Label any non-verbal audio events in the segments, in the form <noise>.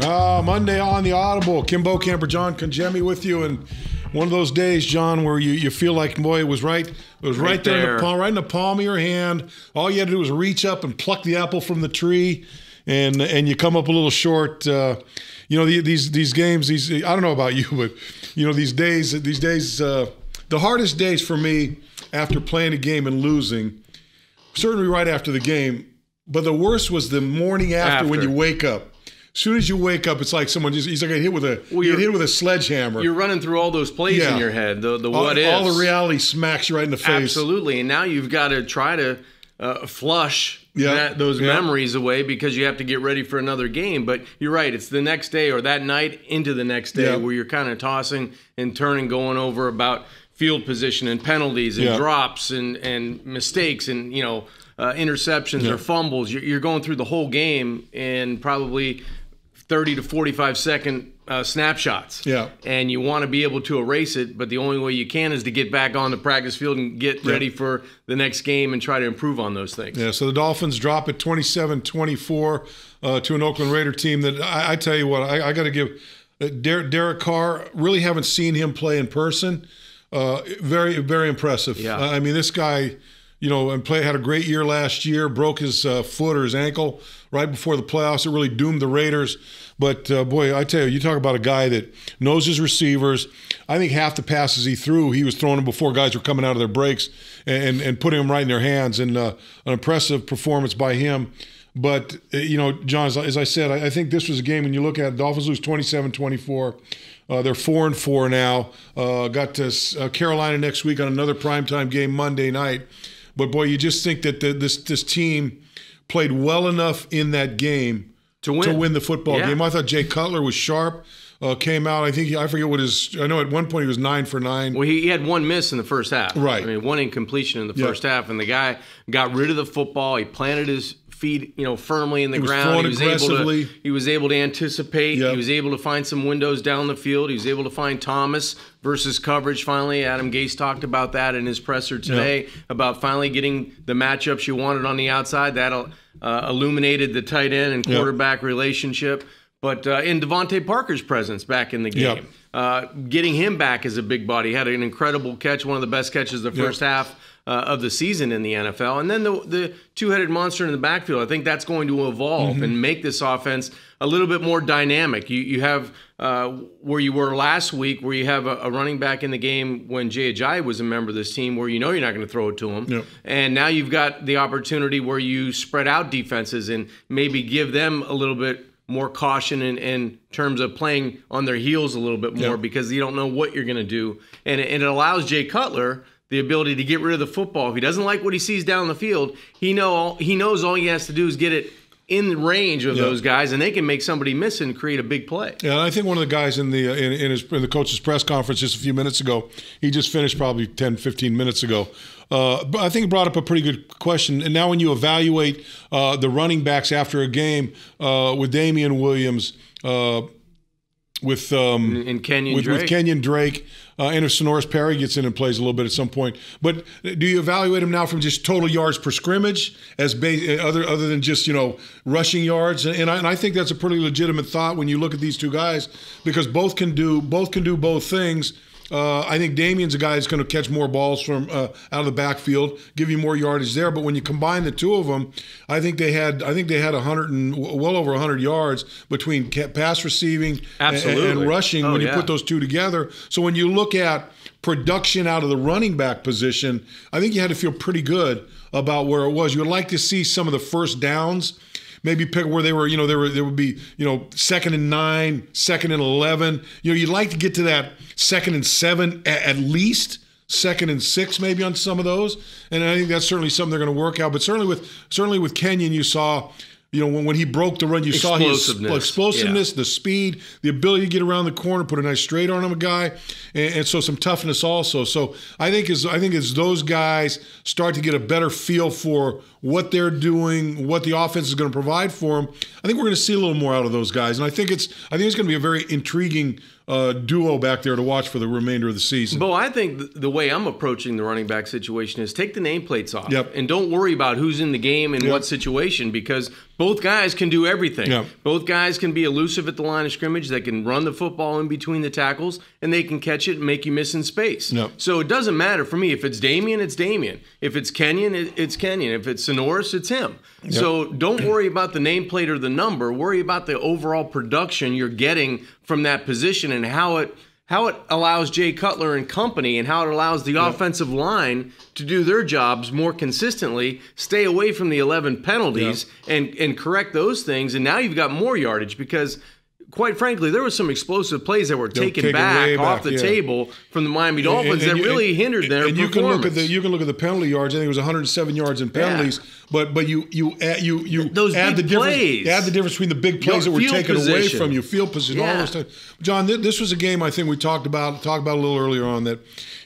Uh, Monday on the Audible. Kim Bokamper, John Congemi with you, and one of those days, John, where you, you feel like boy, it was right, it was right, Right there, in the palm, right in the palm of your hand. All you had to do was reach up and pluck the apple from the tree, and and you come up a little short. Uh, you know the, these these games, these I don't know about you, but you know these days, these days, uh, the hardest days for me after playing a game and losing, certainly right after the game, but the worst was the morning after, when you wake up. As soon as you wake up, it's like someone just he's like hit with a Well, you you're- hit with a sledgehammer. You're running through all those plays Yeah. in your head, the the all, what ifs. all the reality smacks you right in the face. Absolutely, and now you've got to try to uh, flush Yeah, that, those yeah. memories away because you have to get ready for another game. But you're right; it's the next day or that night into the next day where you're kind of tossing and turning, going over about field position and penalties and drops and and mistakes and you know uh, interceptions or fumbles. You're, you're going through the whole game and probably 30 to 45 second uh, snapshots. Yeah. And you want to be able to erase it, but the only way you can is to get back on the practice field and get ready for the next game and try to improve on those things. Yeah, so the Dolphins drop it 27-24 uh, to an Oakland Raider team that I, I tell you what, I, I got to give uh, Derek, Derek Carr. Really haven't seen him play in person. Uh, very, very impressive. Yeah. I mean, this guy, you know, and play had a great year last year. Broke his uh, foot or his ankle right before the playoffs. It really doomed the Raiders. But uh, boy, I tell you, you talk about a guy that knows his receivers. I think half the passes he threw, he was throwing them before guys were coming out of their breaks and and putting them right in their hands. And uh, an impressive performance by him. But, uh, you know, John, as I, as I said, I, I think this was a game when you look at it, Dolphins lose 27 24. Uh, they're four and four now. Uh, got to uh, Carolina next week on another primetime game Monday night. But boy, you just think that the, this this team played well enough in that game To win. to win the football Yeah. game. I thought Jay Cutler was sharp. Uh, came out. I think he, I forget what his. I know at one point he was nine for nine. Well, he, he had one miss in the first half. Right. I mean, one incompletion in the Yeah. first half, and the guy got rid of the football. He planted his feet, you know, firmly in the was ground. He was able to. He was able to anticipate. Yep. He was able to find some windows down the field. He was able to find Thomas versus coverage. Finally, Adam Gase talked about that in his presser today about finally getting the matchups you wanted on the outside. That uh, illuminated the tight end and Yep. quarterback relationship. But uh, in DeVante Parker's presence back in the game. Yep. Uh, getting him back as a big body He had an incredible catch, one of the best catches the first half uh, of the season in the NFL. And then the the two-headed monster in the backfield. I think that's going to evolve Mm-hmm. and make this offense a little bit more dynamic. You you have uh, where you were last week, where you have a, a running back in the game when Jay Ajayi was a member of this team, where you know you're not going to throw it to him. Yep. And now you've got the opportunity where you spread out defenses and maybe give them a little bit more caution in, in terms of playing on their heels a little bit more Yeah. because you don't know what you're going to do. And it, and it allows Jay Cutler the ability to get rid of the football. If he doesn't like what he sees down the field, he know he knows all he has to do is get it in the range of Yeah. those guys, and they can make somebody miss and create a big play. Yeah, and I think one of the guys in the uh, in, in his in the coach's press conference just a few minutes ago, he just finished probably 10, 15 minutes ago. Uh, but I think brought up a pretty good question. And now when you evaluate uh, the running backs after a game uh, with Damien Williams, uh, with um, And Kenyan with, Drake. with Kenyan Drake, uh, and if Senorise Perry gets in and plays a little bit at some point. But do you evaluate him now from just total yards per scrimmage as ba- other other than just you know rushing yards? And I, and I think that's a pretty legitimate thought when you look at these two guys because both can do both can do both things. Uh, I think Damien's a guy that's going to catch more balls from uh, out of the backfield, give you more yardage there. But when you combine the two of them, I think they had I think they had hundred and well over hundred yards between pass receiving and- and, rushing Oh, when you yeah. put those two together. So when you look at production out of the running back position, I think you had to feel pretty good about where it was. You would like to see some of the first downs. Maybe pick where they were, you know, there were there would be, you know, second and nine, second and eleven. You know, you'd like to get to that second and seven a- at least, second and six maybe on some of those. And I think that's certainly something they're going to work out. But certainly with certainly with Kenyan, you saw, you know, when, when he broke the run, you saw his Explosiveness. explosiveness, the speed, the ability to get around the corner, put a nice straight on him, a guy, and, and so some toughness also. So I think as I think as those guys start to get a better feel for what they're doing, what the offense is going to provide for them, I think we're going to see a little more out of those guys. And I think it's I think it's going to be a very intriguing uh, duo back there to watch for the remainder of the season. Bo, I think the way I'm approaching the running back situation is take the nameplates off Yep. and don't worry about who's in the game and what situation because both guys can do everything. Yep. Both guys can be elusive at the line of scrimmage. They can run the football in between the tackles and they can catch it and make you miss in space. Yep. So it doesn't matter for me. If it's Damien, it's Damien. If it's Kenyan, it's Kenyan. If it's Senorise, it's him. So don't worry about the nameplate or the number. Worry about the overall production you're getting from that position and how it how it allows Jay Cutler and company and how it allows the offensive line to do their jobs more consistently, stay away from the 11 penalties and and correct those things. And now you've got more yardage because quite frankly there were some explosive plays that were taken taken back way off the yeah. table from the Miami Dolphins that you- really hindered and, their and you can look at the you can look at the penalty yards. I think it was 107 yards in penalties. But but you you add, you you Those add the difference plays. add the difference between the big plays that were taken away from you, field position, all Yeah. those things. John, th- this was a game I think we talked about talked about a little earlier on that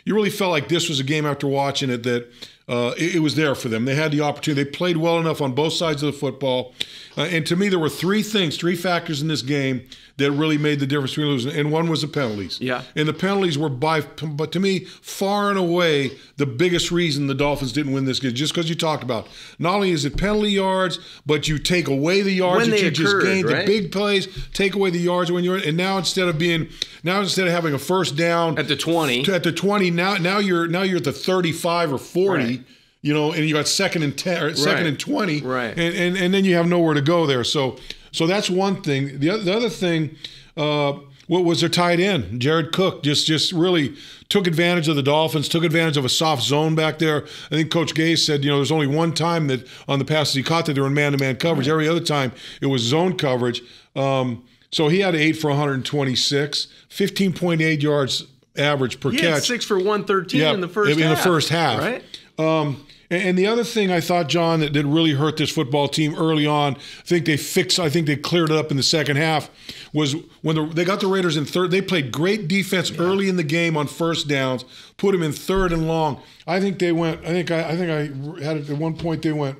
you really felt like this was a game after watching it that. Uh, it, it was there for them. They had the opportunity. They played well enough on both sides of the football. Uh, and to me, there were three things, three factors in this game that really made the difference between losing. And one was the penalties. Yeah. And the penalties were by, but to me, far and away the biggest reason the Dolphins didn't win this game. Just because you talked about, not only is it penalty yards, but you take away the yards When that you just occurred, gained, right? the big plays, take away the yards when you're, and now instead of being, now instead of having a first down At the 20. at the twenty, now now you're now you're at the thirty-five or forty. Right. You know, and you got second and ten, or second Right. and twenty, Right. And, and and then you have nowhere to go there. So so that's one thing. The other, the other thing, uh, what was their tight end, Jared Cook, just just really took advantage of the Dolphins, took advantage of a soft zone back there. I think Coach Gase said, you know, there's only one time that on the passes he caught that they were in man-to-man coverage. Every other time it was zone coverage. Um, so he had eight for 126, 15.8 yards average per He catch had six for 113 Yeah, in the first in half. the first half. Right? Um, and, the other thing I thought, John, that, that really hurt this football team early on, I think they fixed, I think they cleared it up in the second half, was when the, they got the Raiders in third. They played great defense early in the game on first downs, put them in third and long. I think they went. I think I, I think I had it at one point. They went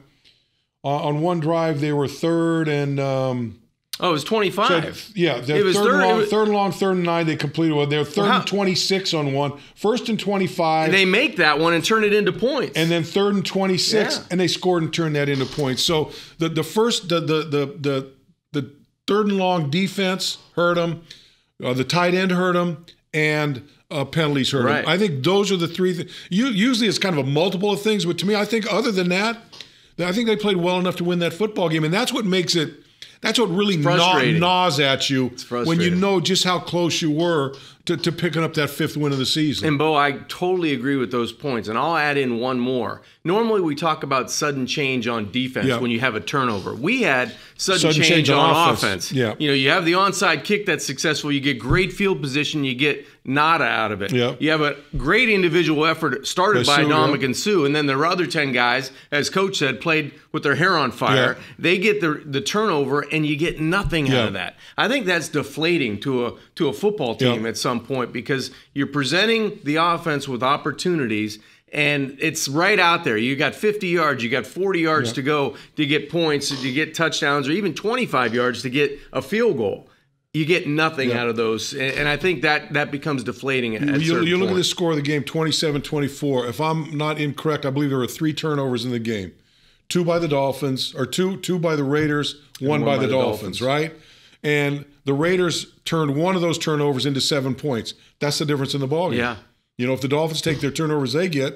uh, on one drive. They were third and. Um, Oh, it was 25. so, yeah, It was third, third- and long, was- third and long, third and nine. They completed one. They're third how- and twenty-six on one, first and twenty-five, they make that one and turn it into points. and then third and 26 Yeah. and they scored and turned that into points so the the first the the the the, the third and long defense hurt them uh, the tight end hurt them and uh, penalties hurt Right. them i think those are the three things you, usually it's kind of a multiple of things but to me i think other than that i think they played well enough to win that football game and that's what makes it that's what really gnaws at you when you know just how close you were to, to picking up that fifth win of the season And Bo, I totally agree with those points. And I'll add in one more. Normally, we talk about sudden change on defense Yeah. when you have a turnover. We had sudden, Sudden change, change on on offense. offense. Yeah. You know, you have the onside kick that's successful. You get great field position. You get nada out of it. Yeah. You have a great individual effort started By by Ndamukong Suh. And then there their other 10 guys, as coach said, played with their hair on fire. Yeah. They get the, the turnover and you get nothing Yeah. out of that. I think that's deflating to a to a football team Yeah. at some point because you're presenting the offense with opportunities and it's right out there. You got 50 yards, you got 40 yards to go to get points, to get touchdowns, or even 25 yards to get a field goal. You get nothing Yeah. out of those, and, I think that that becomes deflating at, you, you look at the score of the game 27 24 if i'm not incorrect i believe there were three turnovers in the game two by the dolphins or two two by the raiders one, by, the, dolphins, right and the raiders turned one of those turnovers into seven points that's the difference in the ball game Yeah. you know if the dolphins take their turnovers they get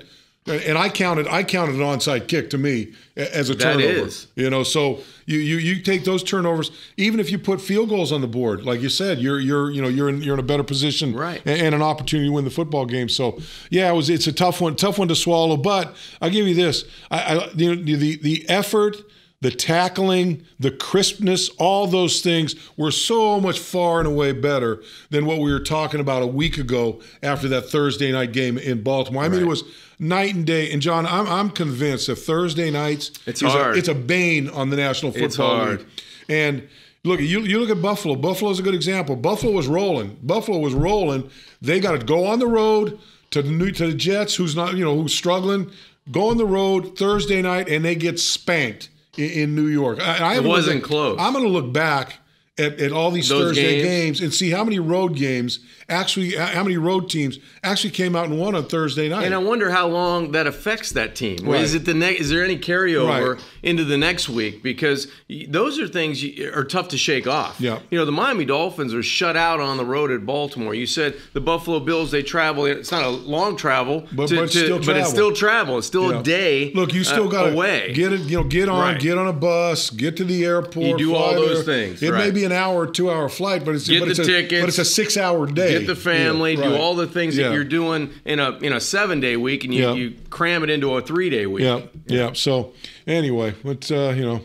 and- I counted, I counted an onside kick to me as a That turnover. is. You know, so you you you take those turnovers, even if you put field goals on the board, like you said, you're you're you know you're in you're in a better position, Right. and, and an opportunity to win the football game. So yeah, it was it's a tough one, tough one to swallow. But I'll give you this: I, I you know, the the effort. The tackling, the crispness, all those things were so much far and away better than what we were talking about a week ago after that Thursday night game in Baltimore. I mean, it was night and day. And John, I'm, I'm convinced that Thursday nights It's hard. A, it's a bane on the National Football League. And look, you you look at Buffalo. Buffalo's a good example. Buffalo was rolling. Buffalo was rolling. They got to go on the road to the new to the Jets, who's not you know who's struggling. Go on the road Thursday night, and they get spanked in, in New York. I, I It wasn't looked- close. I'm going to look back at, at all these Those Thursday games. games. and see how many road games actually, how many road teams actually came out and won on Thursday night. And I wonder how long that affects that team. Right. Is it the next? Is there any carryover Right. into the next week? Because those are things you, are tough to shake off. Yeah. You know, the Miami Dolphins are shut out on the road at Baltimore. You said the Buffalo Bills they travel. It's not a long travel, But- to- but it's to- still but it's travel. still travel. It's still Yeah. a day. Look, you still uh, got to away. get it. You know, get on, Right. get on a bus, get to the airport. You do all those there. things, It may right. Be an hour or two hour flight, but it's Get but the it's a, tickets, But it's a six hour day. Get the family, Yeah, do all the things Yeah. that you're doing in a in a seven day week, and you, Yeah. you cram it into a three day week. Yeah, yeah. So anyway, but uh, you know,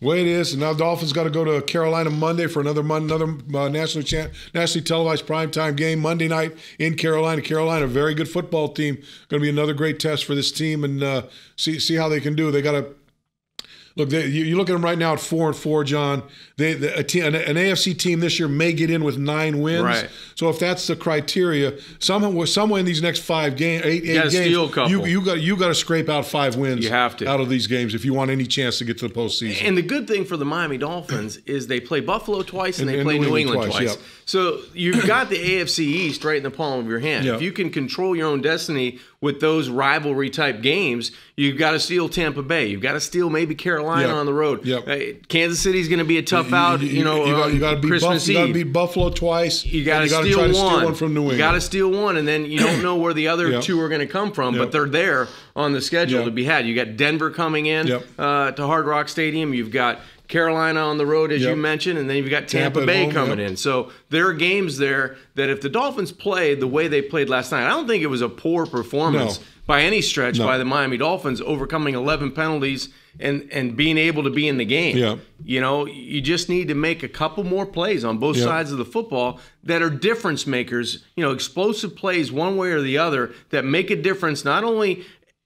way it is. And now Dolphins got to go to Carolina Monday for another Mon- another uh, nationally chan- nationally televised primetime game Monday night in Carolina. Carolina, a very good football team. Going to be another great test for this team, and uh, see see how they can do. They got to. Look, they, you, you look at them right now at four and four, John. They, the, a team, an, an AFC team this year may get in with nine wins. Right. So if that's the criteria, somehow, somewhere in these next five game, eight, eight games, steal a couple. you you got you got to scrape out five wins. You have to. out of these games if you want any chance to get to the postseason. And the good thing for the Miami Dolphins <clears throat> is they play Buffalo twice and, And- they and play New New England England, twice, twice. yep. So you've got the AFC East right in the palm of your hand. Yep. If you can control your own destiny with those rivalry type games, you've got to steal Tampa Bay. You've got to steal maybe Carolina Yep. on the road. Yep. Uh, Kansas City's going to be a tough out. You, know, you, got, you got to beat Christmas Buff, you got to beat Buffalo twice. You got to steal try to one. steal one from New England. You got to steal one, and then you don't <clears throat> know where the other Yep. two are going to come from, but they're there on the schedule to be had. You got Denver coming in uh, to Hard Rock Stadium. You've got Carolina on the road, as Yep. you mentioned, and then you've got Tampa Tampa, Bay home, coming yep. in. So there are games there that if the Dolphins played the way they played last night, I don't think it was a poor performance No. by any stretch No. by the Miami Dolphins, overcoming 11 penalties and and being able to be in the game. Yeah. You know, you just need to make a couple more plays on both sides of the football that are difference makers, you know, explosive plays one way or the other that make a difference not only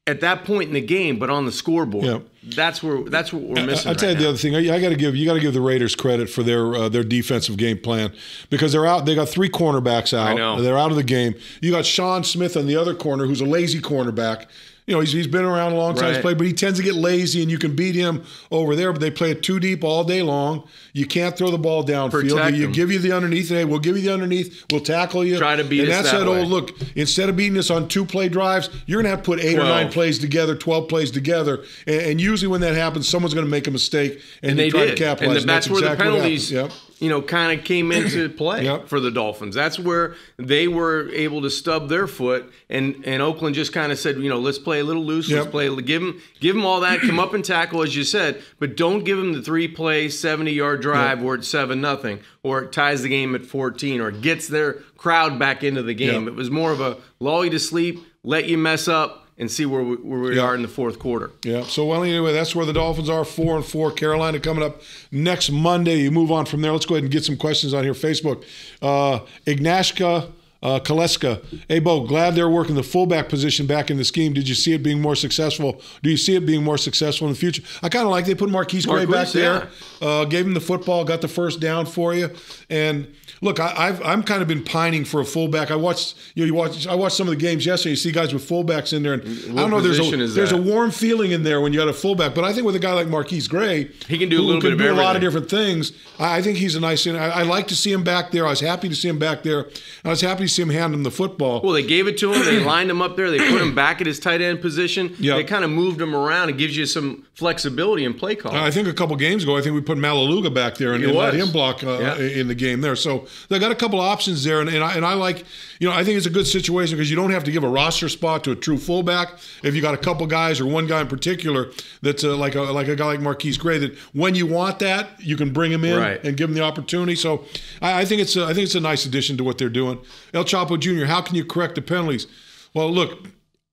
at that point in the game but on the scoreboard. Yeah. That's where that's what we're missing. I, I tell right you the other thing. I, I got to give you got to give the Raiders credit for their uh, their defensive game plan because they're out. They got three cornerbacks out. know. They're out of the game. You got Sean Smith on the other corner, who's a lazy cornerback. You know, he's, he's been around a long time. He's Right. played, but he tends to get lazy, and you can beat him over there. But they play it too deep all day long. You can't throw the ball downfield. Protect You give you the underneath. Hey, we'll give you the underneath. We'll tackle you. Try to beat and that's that way. old look. Instead of beating us on two play drives, you're gonna have to put eight or nine plays together, twelve plays together, and, and usually when that happens, someone's going to make a mistake, and, and they try did. to capitalize. and that's, where exactly the penalties, happened. You know, kind of came into <clears throat> play Yep. for the Dolphins. That's where they were able to stub their foot, and and Oakland just kind of said, you know, let's play a little loose. Yep. Let's play. Give them give them all that. Come up and tackle, as you said, but don't give them the three play, seventy yard drive where it's seven nothing, or it ties the game at fourteen, or gets their crowd back into the game. Yep. It was more of a lull you to sleep, let you mess up, and see where we, where we Yep. are in the fourth quarter. Yeah. So well, anyway, that's where the Dolphins are, four and four. Carolina coming up next Monday. You move on from there. Let's go ahead and get some questions on here. Facebook, uh, Ignashka. Uh, Kaleska, hey Bo, glad they're working the fullback position back in the scheme. Did you see it being more successful? Do you see it being more successful in the future? I kind of like they put MarQueis Gray back there, uh, gave him the football, got the first down for you. And look, I, I've I'm kind of been pining for a fullback. I watched you know you watch I watched some of the games yesterday. You see guys with fullbacks in there, and I don't know. There's a there's a warm feeling in there when you got a fullback. But I think with a guy like MarQueis Gray, He can do a little bit of do a lot of different things. I, I think he's a nice. I, I like to see him back there. I was happy to see him back there. I was happy to see him hand him the football. Well, they gave it to him. They <coughs> lined him up there. They put him back at his tight end position. They kind of moved him around. It gives you some flexibility in play call. I think a couple games ago, I think we put Malaluga back there and, and let him block uh, Yeah. in the game there. So they got a couple options there, and, and, I, and I like, you know, I think it's a good situation because you don't have to give a roster spot to a true fullback if you got a couple guys or one guy in particular that's uh, like a like a guy like MarQueis Gray that when you want that you can bring him in Right. and give him the opportunity. So I, I think it's a, I think it's a nice addition to what they're doing. El Chapo Jr. How can you correct the penalties? Well, look.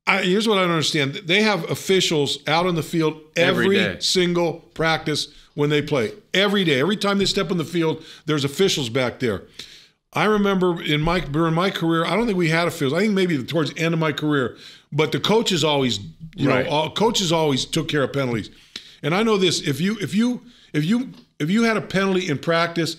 I, here's what I don't understand. They have officials out on the field Every every single practice when they play. Every day, every time they step on the field, there's officials back there. I remember in my during my career, I don't think we had officials. I think maybe towards the end of my career, but the coaches always, you Right. know, all, coaches always took care of penalties. And I know this: if you if you if you if you had a penalty in practice,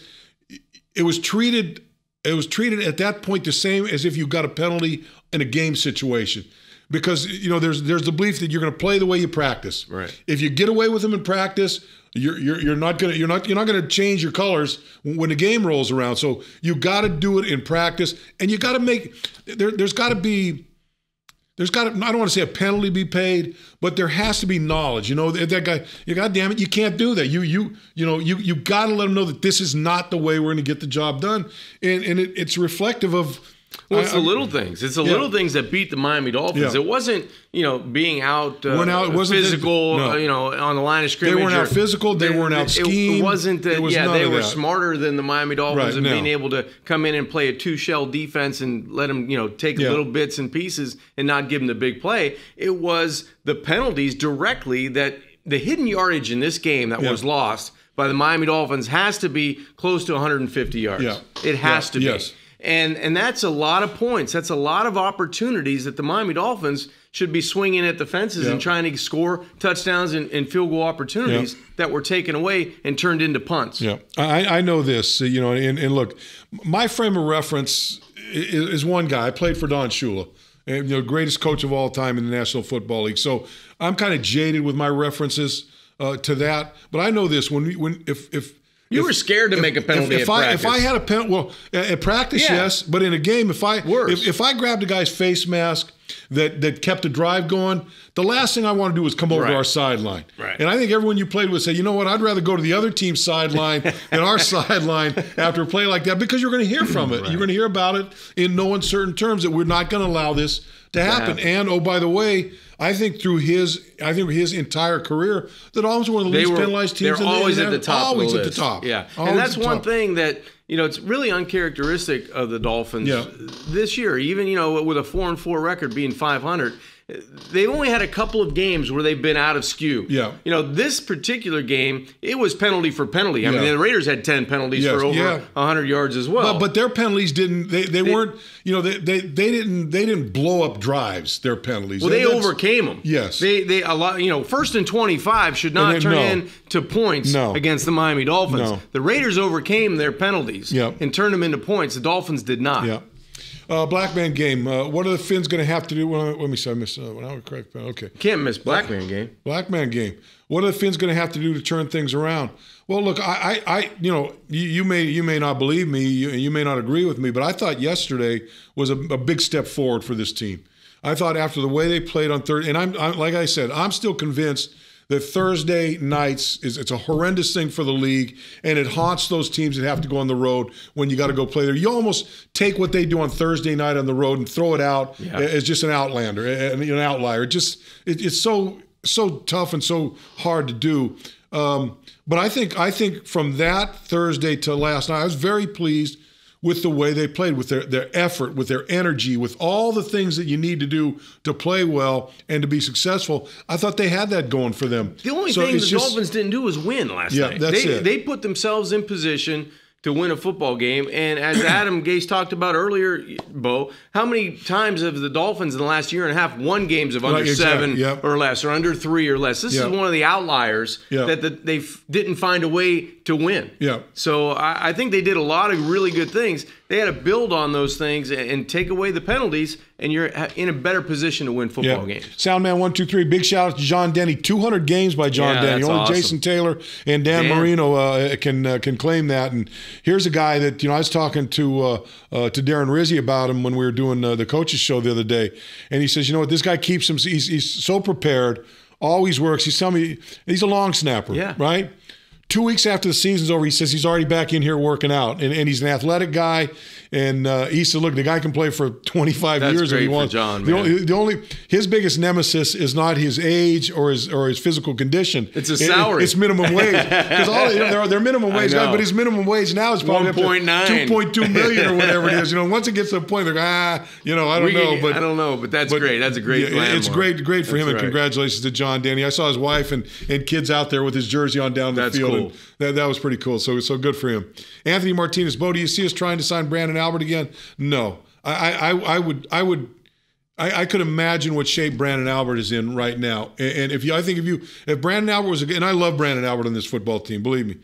it was treated it was treated at that point the same as if you got a penalty in a game situation because you know there's there's the belief that you're going to play the way you practice Right. if you get away with them in practice You're, you're, you're not gonna you're not you're not gonna change your colors when the game rolls around. So you got to do it in practice, and you got to make there. There's got to be there's got to I don't want to say a penalty be paid, but there has to be knowledge. You know that, guy. You God damn it, you can't do that. You you you know you you got to let them know that this is not the way we're going to get the job done, and and it, it's reflective of well, it's I, the little things. It's the yeah. little things that beat the Miami Dolphins. Yeah. It wasn't, you know, being out, uh, out it wasn't physical, no. uh, you know, on the line of scrimmage. They weren't out physical. They, they weren't out scheme. It wasn't that, was yeah, they were that. smarter than the Miami Dolphins right, and being able to come in and play a two shell defense and let them, you know, take yeah. little bits and pieces and not give them the big play. It was the penalties directly that the hidden yardage in this game that was lost by the Miami Dolphins has to be close to 150 yards. Yeah. It has to be. Yes. And and that's a lot of points. That's a lot of opportunities that the Miami Dolphins should be swinging at the fences yep. and trying to score touchdowns and, and field goal opportunities yep. that were taken away and turned into punts. Yeah, I, I know this. You know, and, and look, my frame of reference is, is one guy. I played for Don Shula, you know, greatest coach of all time in the National Football League. So I'm kind of jaded with my references uh, to that. But I know this: when we, when if if you if, were scared to if, make a penalty if, if I, practice. If I had a penalty, well, at practice, yeah. yes, but in a game, if I If, if I grabbed a guy's face mask that that kept the drive going, the last thing I want to do is come over right. to our sideline. Right. And I think everyone you played with say, you know what, I'd rather go to the other team's sideline <laughs> than our sideline after a play like that because you're going to hear from it. Right. You're going to hear about it in no uncertain terms that we're not going to allow this to happen. And oh, by the way, I think through his, I think his entire career, the Dolphins were one of the least were, penalized teams. They're always the, at the top. Always at the top. Yeah, always and that's one thing that you know it's really uncharacteristic of the Dolphins yeah. this year. Even you know with a four and four record being 500 they've only had a couple of games where they've been out of skew. Yeah. You know, this particular game, it was penalty for penalty. I yeah. mean, the Raiders had 10 penalties yes. for over yeah. 100 yards as well. But, but their penalties didn't they, they, they, weren't, you know, they, they they didn't they didn't blow up drives, their penalties. Well, they, they overcame them. Yes. They they a lot, you know, first and 25 should not then, turn no. into points no. against the Miami Dolphins. No. The Raiders overcame their penalties yep. and turned them into points. The Dolphins did not. Yeah. Uh, black man game. Uh, what are the Finns going to have to do? Well, let me see. I missed. Uh, when I correct. Okay. Can't miss black man game. Black man game. What are the Finns going to have to do to turn things around? Well, look, I, I, I you know, you, you, may, you may not believe me, you, you, may not agree with me, but I thought yesterday was a, a, big step forward for this team. I thought after the way they played on third, and I'm, I'm like I said, I'm still convinced that Thursday nights is it's a horrendous thing for the league, and it haunts those teams that have to go on the road when you got to go play there. You almost take what they do on Thursday night on the road and throw it out yeah. as just an outlander, an outlier. It just it, it's so so tough and so hard to do. Um, but I think I think from that Thursday to last night, I was very pleased with the way they played, with their, their effort, with their energy, with all the things that you need to do to play well and to be successful. I thought they had that going for them. The only so thing the just, Dolphins didn't do was win last yeah, night. That's they, it. they put themselves in position – to win a football game. And as <clears throat> Adam Gase talked about earlier, Bo, how many times have the Dolphins in the last year and a half won games of under right, exactly. seven yep. or less, or under three or less? This yep. is one of the outliers yep. that the, they didn't find a way to win. Yeah. So I, I, think they did a lot of really good things. They had to build on those things and, take away the penalties, and you're in a better position to win football games. Soundman one two three. Big shout out to John Denney. Two hundred games by John yeah, Denney. Only awesome. Jason Taylor and Dan, Dan. Marino uh, can uh, can claim that. And here's a guy that you know I was talking to uh, uh to Darren Rizzi about him when we were doing uh, the coaches show the other day, and he says, you know what, this guy keeps him. He's, he's so prepared always works. He's telling me he's a long snapper, yeah. right? Two weeks after the season's over, he says he's already back in here working out, and, and he's an athletic guy. And uh, he said, "Look, the guy can play for 25 That's years if he wants." John, the only, the, only, his biggest nemesis is not his age or his or his physical condition. It's his salary. It, it's minimum wage because all you know, they're, they're minimum <laughs> wage guys, but his minimum wage now is probably 1.9, 2.2 million or whatever it is. You know, once it gets to the point, they're like, ah, you know, I don't we, know, but I don't know, but that's but, great. That's a great. Yeah, it's great, great for that's him, right. and congratulations to John Denney. I saw his wife and and kids out there with his jersey on down the that's field. Cool. That, that was pretty cool. So so good for him. Anthony Martinez, Bo, do you see us trying to sign Branden Albert again? No, I, I, I would, I would, I, I, could imagine what shape Branden Albert is in right now. And, and if you, I think if you, if Branden Albert was, and I love Branden Albert on this football team, believe me,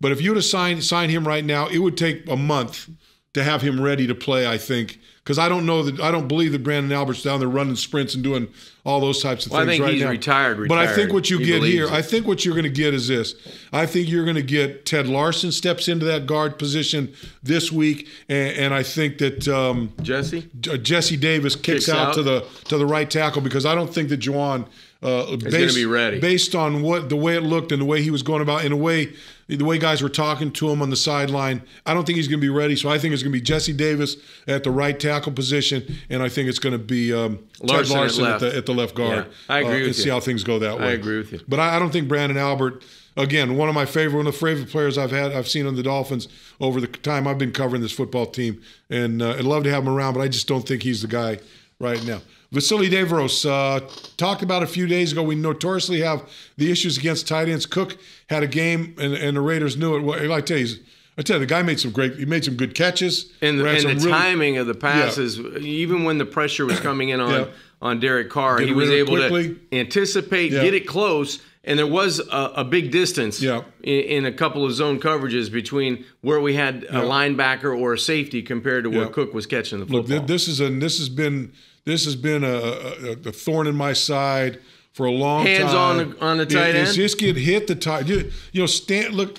but if you were to sign sign him right now, it would take a month to have him ready to play. I think because I don't know that I don't believe that Branden Albert's down there running sprints and doing all those types of well, things I think right he's now. Retired, retired. But I think what you He get here, it. I think what you're going to get is this. I think you're going to get Ted Larsen steps into that guard position this week, and, and I think that um, Jesse. Jesse Davis kicks, Kicks out, out. to the to the right tackle because I don't think that Ja'Wuan uh, based, gonna be ready. based on what the way it looked and the way he was going about, in a way the way guys were talking to him on the sideline. I don't think he's going to be ready. So I think it's going to be Jesse Davis at the right tackle position, and I think it's going to be um, Ted Larsen at at, the, at the left guard. Yeah, I agree uh, with and you. see how things go that way. I agree with you. But I, I don't think Branden Albert. Again, one of my favorite, one of the favorite players I've had, I've seen on the Dolphins over the time I've been covering this football team, and uh, I'd love to have him around, but I just don't think he's the guy right now. Vasily Devros uh, talked about a few days ago. We notoriously have the issues against tight ends. Cook had a game, and, and the Raiders knew it. Well, I tell you, I tell you, the guy made some great. He made some good catches. And the, and the really- timing of the passes, even when the pressure was coming in on Yeah. on Derek Carr, Get he was rid of it able quickly. to anticipate, Yeah. get it close, and there was a, a big distance Yeah. in, in a couple of zone coverages between where we had a linebacker or a safety compared to where Yeah. Cook was catching the Look, football. th- this is a this has been this has been a, a, a thorn in my side for a long Hands time. on the- on the tight It- end? Just get hit the tight. You, you know, stand. Look,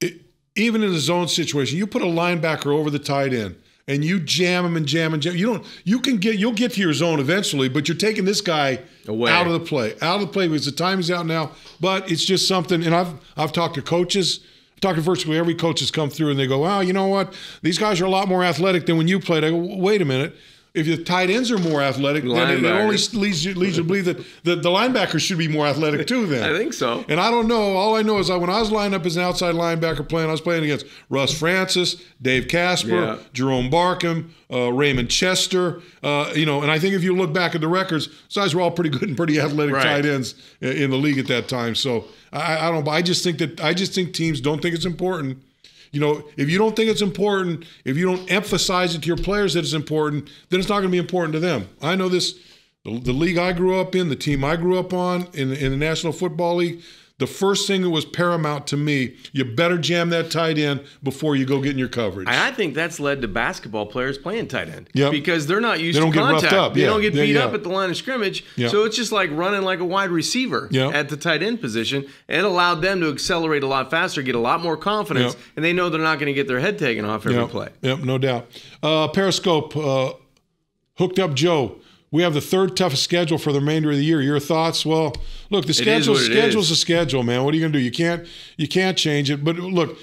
it, even in a zone situation, you put a linebacker over the tight end. And you jam him and jam and jam. You don't. You can get. You'll get to your zone eventually, but you're taking this guy Away. out of the play. Out of the play because the time is out now. But it's just something. And I've I've talked to coaches. I've talked to virtually every coach that's come through, and they go, "Wow, you know what? These guys are a lot more athletic than when you played." I go, "Wait a minute." If your tight ends are more athletic, then it, only leads you, leads you to believe that the, the linebackers should be more athletic too. Then <laughs> I think so. and I don't know. All I know is that when I was lined up as an outside linebacker playing, I was playing against Russ Francis, Dave Casper, Yeah. Jerome Barkum, uh, Raymond Chester. Uh, you know, and I think if you look back at the records, guys were all pretty good and pretty athletic Right. tight ends in the league at that time. So I, I don't. I just think that I just think teams don't think it's important. You know, if you don't think it's important, if you don't emphasize it to your players that it's important, then it's not going to be important to them. I know this. The, the league I grew up in, the team I grew up on in, in the National Football League, the first thing that was paramount to me, you better jam that tight end before you go get in your coverage. And I think that's led to basketball players playing tight end. Yep. Because they're not used They don't to get roughed contact. up. They Yeah. don't get beat yeah. up at the line of scrimmage. Yeah. So it's just like running like a wide receiver Yeah. at the tight end position. It allowed them to accelerate a lot faster, get a lot more confidence, Yep. and they know they're not going to get their head taken off every Yep. play. Yep, no doubt. Uh, Periscope, uh, hooked up Joe. We have the third toughest schedule for the remainder of the year. Your thoughts? Well, look, the schedule schedule's is. a schedule, man. What are you gonna do? You can't you can't change it. But look,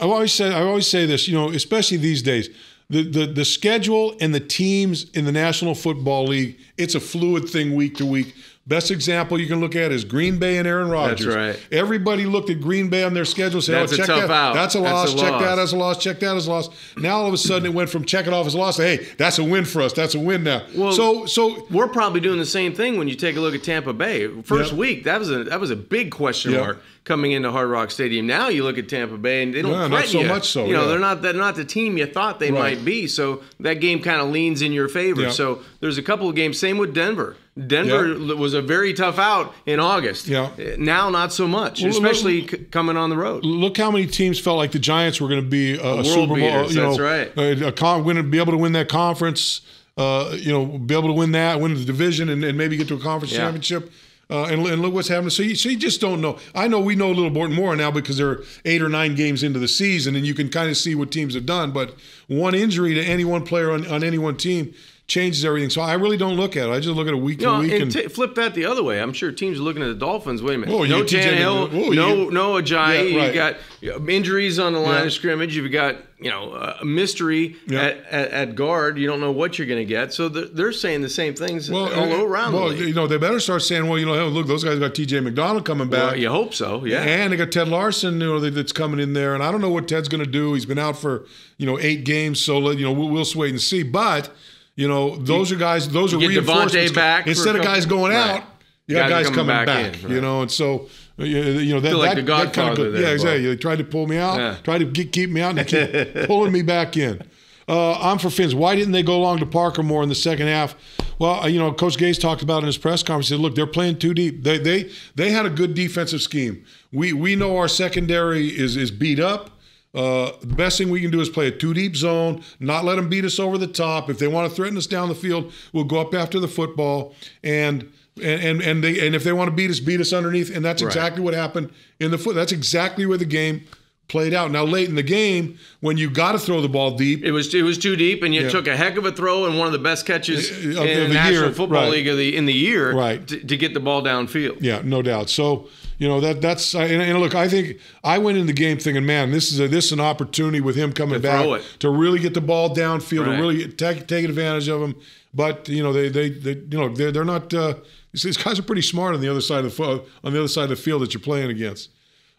I always say I always say this, you know, especially these days. The, the the schedule and the teams in the National Football League, it's a fluid thing week to week. Best example you can look at is Green Bay and Aaron Rodgers. right. Everybody looked at Green Bay on their schedule and said, That's "Oh, a check that. out. That's a That's a loss. check that loss." as a loss. Check that out as a loss." Now all of a sudden it went from check it off as a loss to hey, that's a win for us. That's a win now. Well- so so We're probably doing the same thing when you take a look at Tampa Bay. First Yep. week, that was a that was a big question Yep. mark coming into Hard Rock Stadium. Now you look at Tampa Bay and they don't Yeah, not threaten so you. much so, You know, yeah. they're not they're not the team you thought they Right. might be. So that game kind of leans in your favor. Yep. So there's a couple of games. Same with Denver. Denver Yep. was a very tough out in August. Yeah. Now not so much, Well, especially c- coming on the road. look how many teams felt like the Giants were going to be a, a Super Bowl. beaters, you know, that's right. A, a con, going to be able to win that conference. Uh, you know, be able to win that, win the division, and, and maybe get to a conference Yeah. championship. Uh, and, and look what's happening. So you, so you just don't know. I know we know a little bit more now because they're eight or nine games into the season, and you can kind of see what teams have done. But one injury to any one player on, on any one team changes everything. So I really don't look at it. I just look at it week You know, to week. and And, t- flip that the other way. I'm sure teams are looking at the Dolphins. Wait a minute. Oh, no TJ Tannehill, oh, you no no Ajayi. Yeah, right. You got injuries on the line Yeah. of scrimmage. You've got you know a mystery Yeah. at, at, at guard. You don't know what you're going to get. So they're, they're saying the same things all uh, around well, you know, they better start saying, well, you know, hey, look, those guys got T.J. McDonald coming back. Well, you hope so. Yeah. And they got Ted Larsen, you know, that's coming in there, and I don't know what Ted's going to do. He's been out for you know eight games, so you know we'll, we'll wait and see. But you know, those are guys. Those are get DeVante reinforcements. back Instead of guys going Right. out, you got Guys guys, coming coming back. back in, You know, and so uh, you you know that like that, that kind of go, yeah, exactly. They tried to pull me out, Yeah. tried to keep, keep me out, and they keep <laughs> pulling me back in. Uh, I'm for Finns. Why didn't they go along to Parker more in the second half? Well, uh, you know, Coach Gase talked about in his press conference. He said, "Look, they're playing too deep. They they they had a good defensive scheme. We we know our secondary is is beat up. Uh, the best thing we can do is play a two deep zone, not let them beat us over the top. If they want to threaten us down the field, we'll go up after the football and. And, and and they and if they want to beat us, beat us underneath, and that's exactly what happened in the foot. That's exactly where the game played out. Now, late in the game, when you got to throw the ball deep, it was it was too deep, and you yeah. took a heck of a throw and one of the best catches of, in the, the National year. Football right. League of the in the year, right. to, to, get the ball downfield. Yeah, no doubt. So you know that that's and, and, look, I think I went in the game thinking, man, this is a, this is an opportunity with him coming to back to really get the ball downfield, right. to really take take advantage of him. But you know they they, they you know they're they're not. Uh, these guys are pretty smart on the other side of the on the other side of the field that you're playing against.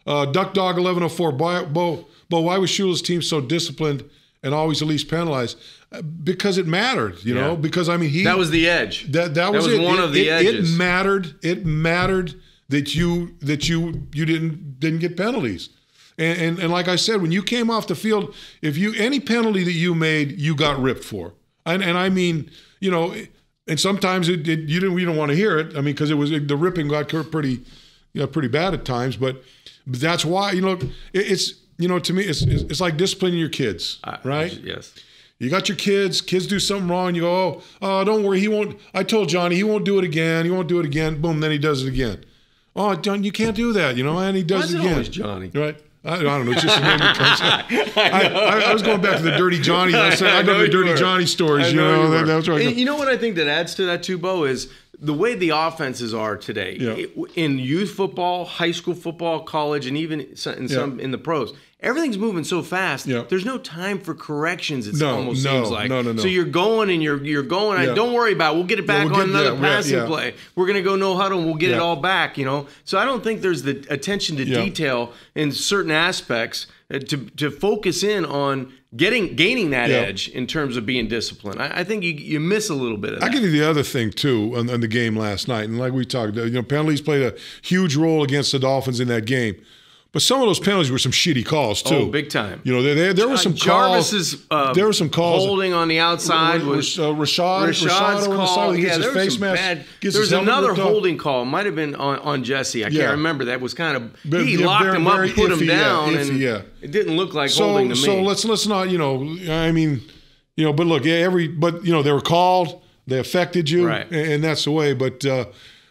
Uh, Duck Dog 1104. Bo, Bo, Bo, why was Shula's team so disciplined and always at least penalized? Uh, because it mattered, you yeah. know. Because I mean, he that was the edge. That that, was, was one it, of the it, edges. It mattered. It mattered that you that you you didn't didn't get penalties. And, and, and like I said, when you came off the field, if you any penalty that you made, you got ripped for. And and I mean, you know, and sometimes it, it you didn't you don't want to hear it. I mean, because it was the ripping got pretty, you know, pretty bad at times. But that's why you know it, it's you know to me it's it's like disciplining your kids, right? yes. You got your kids. Kids do something wrong. You go, oh, oh, don't worry. He won't. I told Johnny he won't do it again. He won't do it again. Boom. Then he does it again. Oh, John, you can't do that. You know, and he does Why it again. Always Johnny. Right. I, I, don't know. It's just a name that comes out. I, I, I, was going back to the Dirty Johnny. I, said, I, know, the Dirty Johnny stories. You know, know that, that's right. You know what I think that adds to that too, Bo, is the way the offenses are today yeah. in youth football, high school football, college, and even in some yeah. in the pros everything's moving so fast. Yeah. There's no time for corrections. It no, almost no, seems like. No, no, no. So you're going and you're you're going. Yeah. don't worry about. it. We'll get it back yeah, we'll on get, another passing play. We're gonna go no huddle and we'll get it all back. You know. So I don't think there's the attention to detail in certain aspects uh, to to focus in on getting gaining that edge in terms of being disciplined. I, I, think you you miss a little bit of that. I give you the other thing too on, on the game last night, and like we talked, you know, penalties played a huge role against the Dolphins in that game. But some of those penalties were some shitty calls too. Oh, big time. You know, there there, there was some Jarvis's, calls. Uh, there were some calls. Holding on the outside was uh, Reshad. Reshad's Reshad call. The side, yeah, there was face mask, bad. There was another holding call. Might have been on, on Jesse. I yeah. can't remember. That was kind of but, he yeah, locked very, him up, put iffy, him down, yeah, iffy, and yeah. it didn't look like so, holding to so me. So let's let's not you know. I mean, you know, but look, yeah, every but you know they were called. They affected you, right. and, and that's the way. But uh,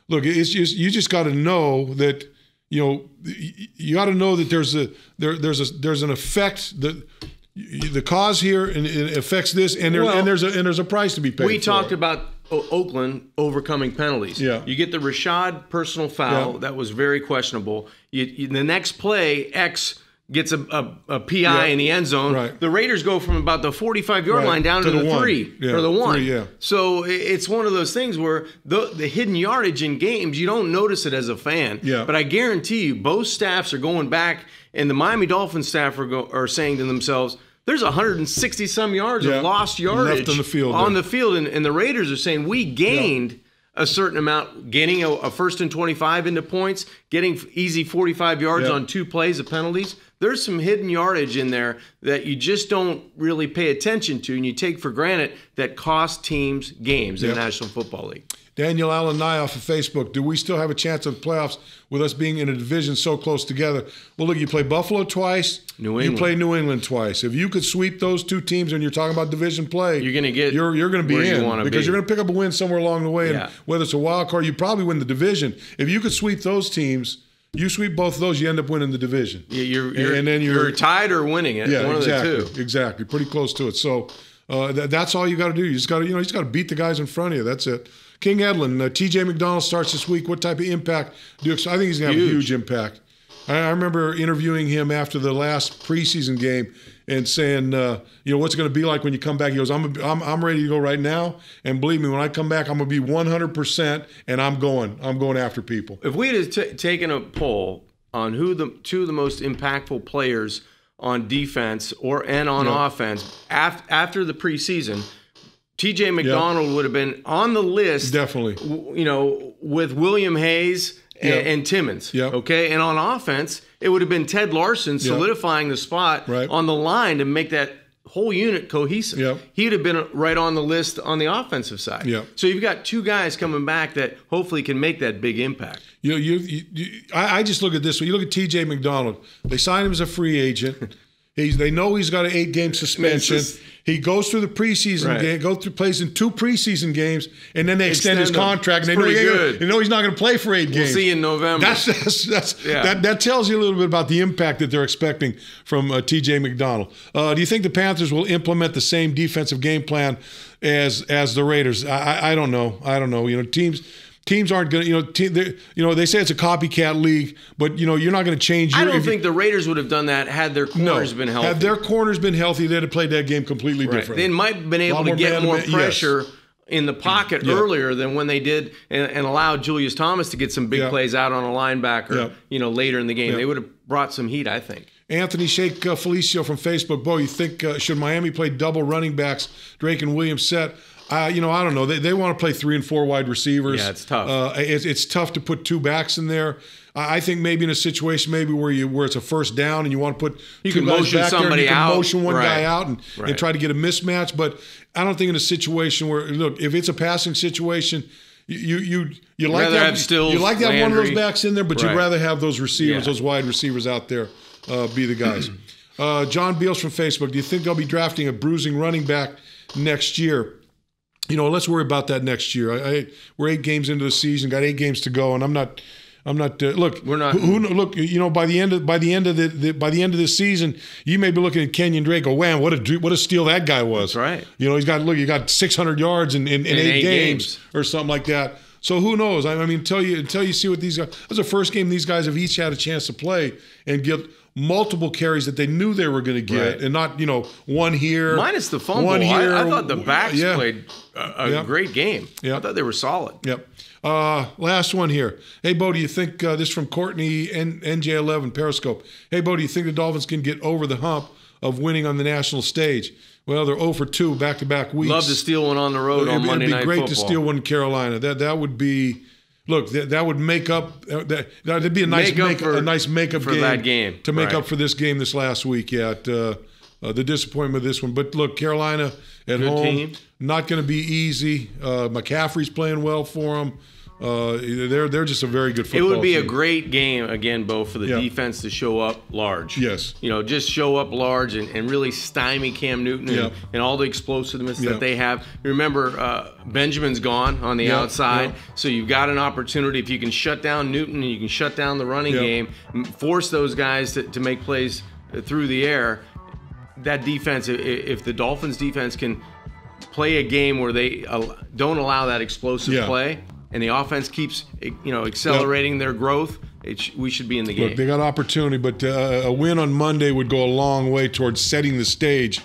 look, it's just you just got to know that you know you got to know that there's a there there's a there's an effect that the cause here and it affects this and, there, well, and there's a and there's a price to be paid. We talked about Oakland overcoming penalties. Yeah, you get the Reshad personal foul yeah. that was very questionable. You, you, the next play X gets a, a, a PI yeah. in the end zone. Right. The Raiders go from about the 45 yard right. line down to, to the, the three yeah. or the one. Three, yeah. So it's one of those things where the, the hidden yardage in games, you don't notice it as a fan. Yeah. But I guarantee you, both staffs are going back, and the Miami Dolphins staff are, go, are saying to themselves, there's 160 some yards yeah. of lost yardage Left on the field. On the field, and, and the Raiders are saying we gained a certain amount, getting a, a, first and 25 into points, getting easy 45 yards on two plays of penalties. There's some hidden yardage in there that you just don't really pay attention to, and you take for granted that cost teams games in the National Football League. Daniel Allen Nye off of Facebook. Do we still have a chance of playoffs with us being in a division so close together? Well, look, you play Buffalo twice. New England. You play New England twice. If you could sweep those two teams, and you're talking about division play, you're going to get. You're you're going to be in you because be. you're going to pick up a win somewhere along the way. Yeah. And whether it's a wild card, you probably win the division. If you could sweep those teams. You sweep both of those, you end up winning the division. Yeah, you're, you're and then you're, you're, tied or winning it. Yeah, one exactly, of the two. exactly. Pretty close to it. So uh, th- that's all you got to do. You just got to, you know, you just got to beat the guys in front of you. That's it. King Edlin, uh, T.J. McDonald starts this week. What type of impact do you? I think he's going to have a huge impact. I, I, remember interviewing him after the last preseason game and saying, uh, you know, what's it going to be like when you come back? He goes, I'm, I'm, I'm ready to go right now. And believe me, when I come back, I'm going to be 100% and I'm going. I'm going after people. If we had t- taken a poll on who the two of the most impactful players on defense or and on offense after, after the preseason – TJ McDonald yep. would have been on the list. Definitely. You know, with William Hayes and, yep. and Timmons. Yep. Okay. And on offense, it would have been Ted Larsen solidifying the spot right. on the line to make that whole unit cohesive. Yep. He'd have been right on the list on the offensive side. Yep. So you've got two guys coming back that hopefully can make that big impact. You, know, you, you, you I, I, just look at this. When you look at T.J. McDonald, they signed him as a free agent. <laughs> He's, they know he's got an eight game suspension. just- he goes through the preseason Right. game, goes through plays in two preseason games, and then they extend, his Extend him. contract. And they know, good. they know he's not going to play for 8 We'll games. see in November. That's, that's, that's Yeah. that, that tells you a little bit about the impact that they're expecting from uh, TJ McDonald. Uh, do you think the Panthers will implement the same defensive game plan as as the Raiders? I, I, I don't know. I don't know. You know, teams teams aren't going to. You know, you know, they say it's a copycat league, but you know, you're not going to change. Your, I don't if you- think the Raiders would have done that had their no, corners been healthy. Had their corners been healthy, they'd have played that game completely Right. different. They might have been able to get more yes. pressure in the pocket Yeah. earlier than when they did and, and allowed Julius Thomas to get some big Yeah. plays out on a linebacker, Yeah. you know, later in the game. They would have brought some heat, I think. Anthony Shake uh, Felicio from Facebook. Bo, you think uh, should Miami play double running backs, Drake and Williams set? Uh, you know, I don't know. They, they want to play three and four wide receivers. Yeah, it's tough. Uh, it's, it's tough to put two backs in there. I I think maybe in a situation maybe where you where it's a first down and you want to put You two can motion back there and somebody you can out. motion one guy out and, and try to get a mismatch. But I don't think in a situation where look if it's a passing situation. You you you like rather to you like to have one of those backs in there, but Right. you'd rather have those receivers, Yeah. those wide receivers out there, uh, be the guys. <clears throat> Uh, John Beals from Facebook. Do you think they'll be drafting a bruising running back next year? You know, let's worry about that next year. I, I we're eight games into the season, got eight games to go, and I'm not. I'm not. Uh, look, We're not- Who, who look? You know, by the end of by the end of the, the by the end of the season, you may be looking at Kenyan Drake. Go, wham! What a what a steal that guy was. That's right. You know, he's got look. He got 600 yards in, in, in, eight, eight games, games. or something like that. So who knows? I, I mean, until you until you see what these guys. That's the first game these guys have each had a chance to play and get multiple carries that they knew they were going to get, Right. and not you know one here, Minus the fumble. one here. I, I thought the backs yeah. played a, a Yeah. great game. Yeah. I thought they were solid. Yep. Uh, last one here. Hey, Bo, do you think uh, this from Courtney N- NJ11 Periscope? Hey, Bo, do you think the Dolphins can get over the hump of winning on the national stage? Well, they're 0 for 2 back to back weeks. Love to steal one on the road It'd, on it'd Monday be great Football. to steal one in Carolina. That that would be. Look, that, that would make up. uh, That that'd be a nice Make up make, for- a nice makeup game that game. to make Right. up for this game this last week. Yeah, it, uh, uh, the disappointment of this one. But look, Carolina at Good home, team. not going to be easy. Uh, McCaffrey's playing well for them. Uh, they're they're just a very good football. It would be a great game again, Bo, for the Yeah. defense to show up large. Yes. You know, just show up large and, and really stymie Cam Newton and, Yeah. and all the explosiveness Yeah. that they have. Remember, uh, Benjamin's gone on the outside, so you've got an opportunity. If you can shut down Newton and you can shut down the running game, force those guys to, to make plays uh, through the air, that defense, if the Dolphins defense can play a game where they don't allow that explosive Yeah. play and the offense keeps you know accelerating their growth it sh- we should be in the game. Look, they got opportunity, but uh, a win on Monday would go a long way towards setting the stage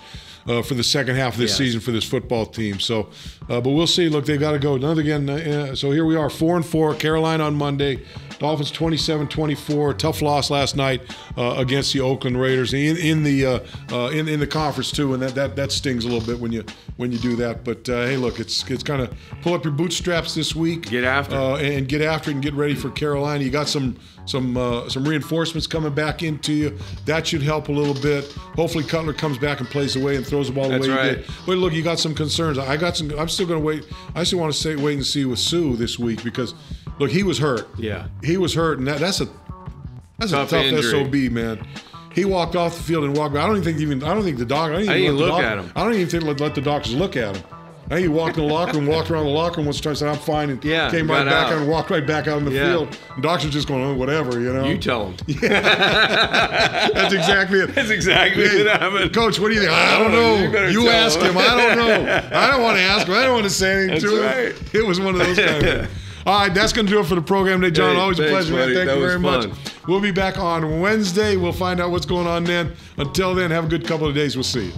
uh, for the second half of this season for this football team. So, uh, but we'll see. Look, they've got to go. Another again. Uh, so here we are, four and four. Carolina on Monday. Dolphins 27-24. Tough loss last night uh, against the Oakland Raiders in in the uh, uh, in in the conference too, and that, that that stings a little bit when you when you do that. But uh, hey, look, it's it's kind of pull up your bootstraps this week. Get after it. uh, and get after it and get ready for Carolina. You got some some uh, some reinforcements coming back into you. That should help a little bit. Hopefully Cutler comes back and plays away and throws the ball That's the way right. But look, you got some concerns. I got some. I'm still going to wait. I still want to say wait and see with Suh this week because look, he was hurt. Yeah. he was hurt, and that, that's a that's Tough a tough injury. sob, man. He walked off the field and walked. I don't even think even. I don't think the dog. I, don't I didn't even let the look doc- at him. I don't even think let, let the doctors look at him. I think he walked in the locker room, walked around the locker room once, or twice, said, "I'm fine," and Yeah, came right back out. out and walked right back out in the Yeah. field. The doctor's just going, oh, "Whatever," you know. you tell them <laughs> That's exactly it. that's exactly Hey, what happened Coach, what do you think? I don't oh, know. You You, ask him. him. I don't know. <laughs> I don't want to ask him. I don't want to say anything That's to him. It was one of those kind of. <laughs> All right, that's going to do it for the program today, John. Hey, Always a thanks, pleasure, man. Thank That you very much. We'll be back on Wednesday. We'll find out what's going on then. Until then, have a good couple of days. We'll see you.